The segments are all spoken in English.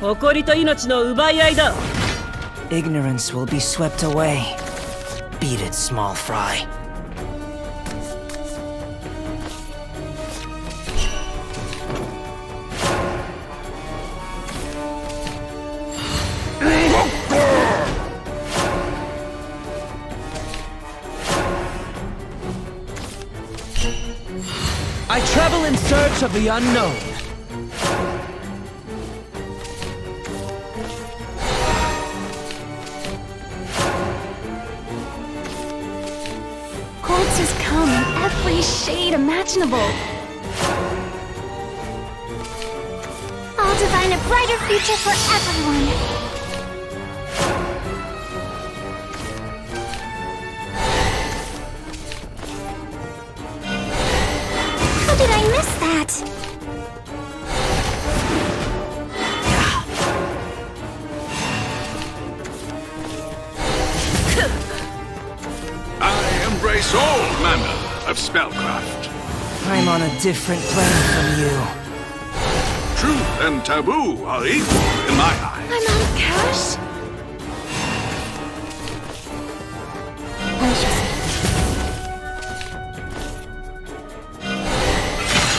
誇りと命の奪い合いだ Ignorance will be swept away. Beat it, small fry. I travel in search of the unknown. Has come in every shade imaginable. I'll divine a brighter future for everyone. How did I miss that? manner of spellcraft. I'm on a different plane from you. Truth and taboo are equal in my eyes. I'm out of cash?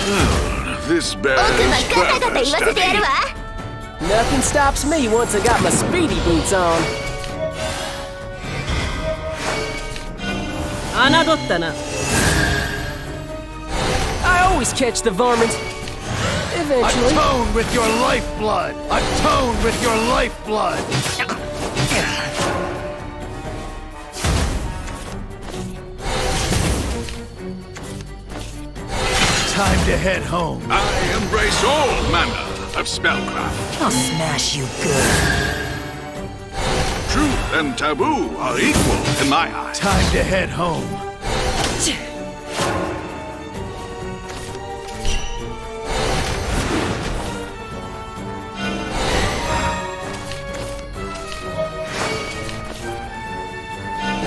Ah, this bear oh, is Nothing stops me once I got my speedy boots on. 侮ったな I always catch the varmints Eventually Atone with your lifeblood! Atone with your lifeblood! Time to head home. I embrace all manner of spellcraft. I'll smash you good. Truth and taboo are equal in my eyes. Time to head home.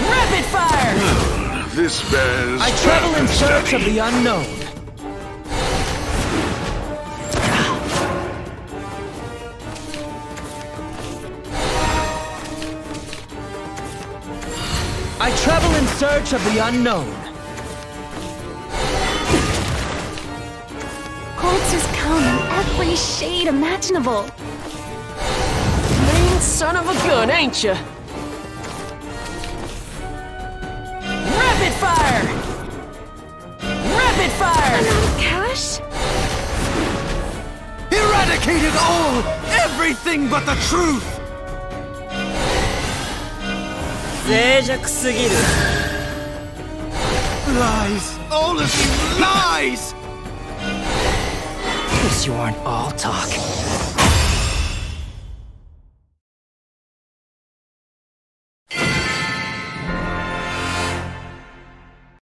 Rapid fire This bears I travel in further search of the unknown. Travel in search of the unknown. Has come in every shade imaginable. Mean son of a gun, ain't ya? Rapid fire! Rapid fire! cash? Eradicated all! Everything but the truth! 脆弱すぎる Lies! All of you lies! Guess you aren't all talk.